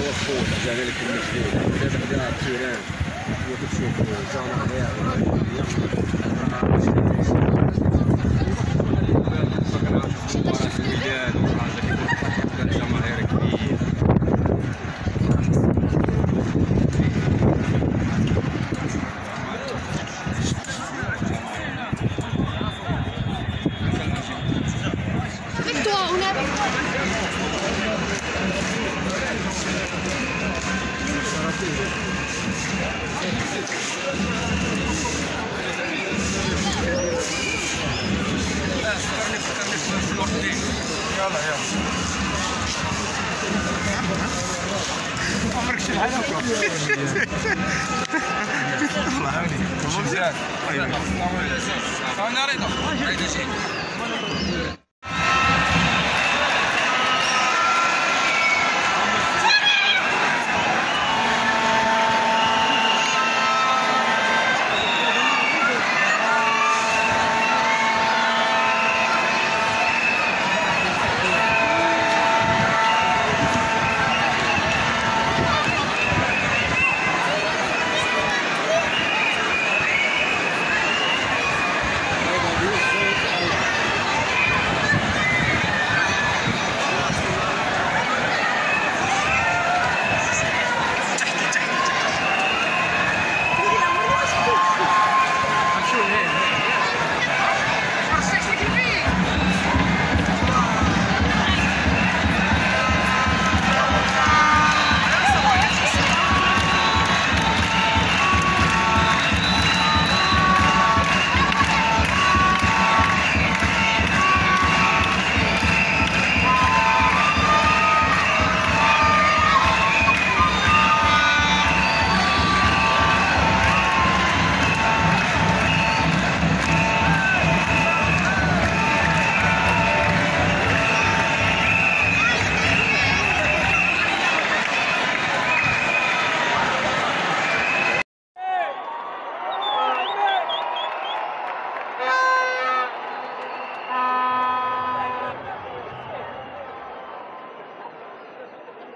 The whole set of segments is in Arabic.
رجعنا لك المسجد دابا حدا التيران وكتشوفوا الجماهير الجماهير يلا يلا عمرك شي حاجه الله يعاونك مزيان انا رضا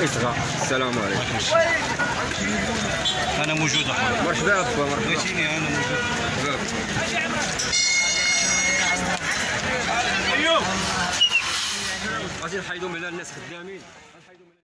الاصغاء السلام عليكم. أنا موجود اخويا مرحبا با مرحبا. بغيتيني أنا موجود. غادي نحيدو من هنا الناس خدامين.